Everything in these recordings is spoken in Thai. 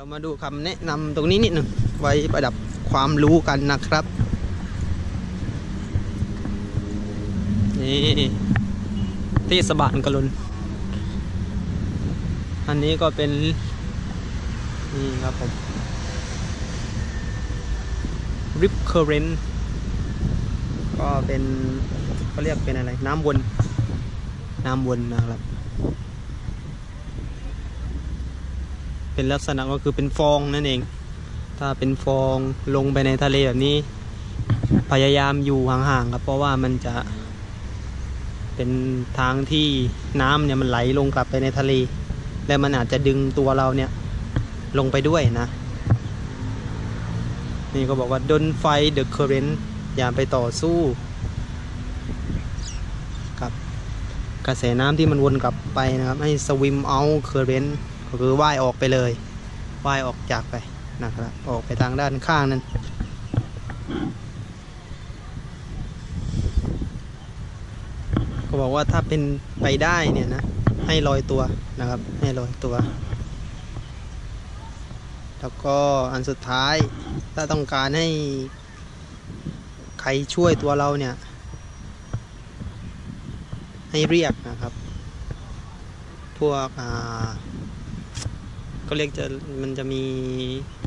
เรามาดูคำแนะนำตรงนี้นิดหนึ่งไว้ประดับความรู้กันนะครับ นี่เทศบาลกะลุนอันนี้ก็เป็น นี่ครับผม rip current ก็เป็นเขาเรียกเป็นอะไร น้ำวน น้ำวนนะครับ เป็นลักษณะก็คือเป็นฟองนั่นเอง ถ้าเป็นฟองลงไปในทะเลแบบนี้ พยายามอยู่ห่างๆครับ เพราะว่ามันจะ เป็นทางที่น้ำเนี่ยมันไหลลงกลับไปในทะเล และมันอาจจะดึงตัวเราเนี่ยลงไปด้วยนะ นี่ก็บอกว่า don't fight the current อย่าไปต่อสู้กับกระแสน้ำที่มันวนกลับไปนะครับ ให้ swim out current ก็คือว่ายออกไปเลยว่ายออกจากไปนะครับออกไปทางด้านข้างนั้นก็บอกว่าถ้าเป็นไปได้เนี่ยนะให้ลอยตัวนะครับให้ลอยตัว แล้วก็อันสุดท้ายถ้าต้องการให้ใครช่วยตัวเราเนี่ย ให้เรียกนะครับ พวกอ่า ก็เรียกจะมันจะมี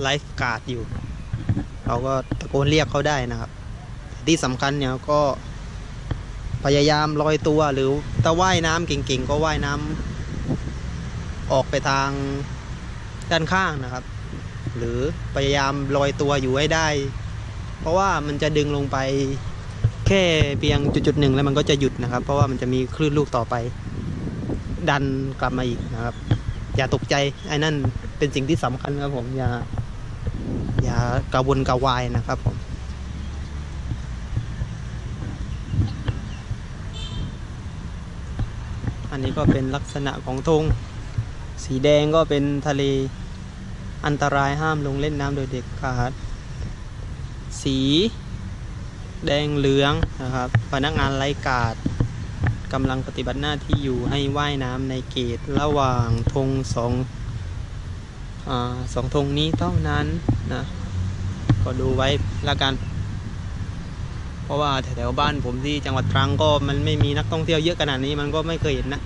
ไลฟ์การ์ดอยู่ เราก็ตะโกนเรียกเขาได้นะครับ ที่สำคัญเนี่ยก็พยายามลอยตัวหรือถ้าว่ายน้ำเก่งๆ ก็ว่ายน้ำออกไปทางด้านข้างนะครับ หรือพยายามลอยตัวอยู่ให้ได้ เพราะว่ามันจะดึงลงไปแค่เพียงจุดๆหนึ่งแล้วมันก็จะหยุดนะครับ เพราะว่ามันจะมีคลื่นลูกต่อไป ดันกลับมาอีกนะครับ อย่าตกใจไอ้นั่นเป็นสิ่งที่สำคัญครับผม อย่า อย่ากระวนกระวายนะครับผมอันนี้ก็เป็นลักษณะของธงสีแดงก็เป็นทะเลอันตรายห้ามลงเล่นน้ำโดยเด็กขาด สีแดงเหลืองนะครับพนักงานไร้กาด กำลังปฏิบัติหน้าที่อยู่ให้ว่ายน้ำในเกตระหว่างธงสองอสองธงนี้เท่านั้นนะ ก็ดูไว้ละกัน เพราะว่าแถวๆบ้านผมที่จังหวัดตรังก็มันไม่มีนักท่องเที่ยวเยอะขนาดนี้มันก็ไม่เคยเห็นนะ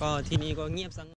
ก็ที่นี่ก็เงียบสงบ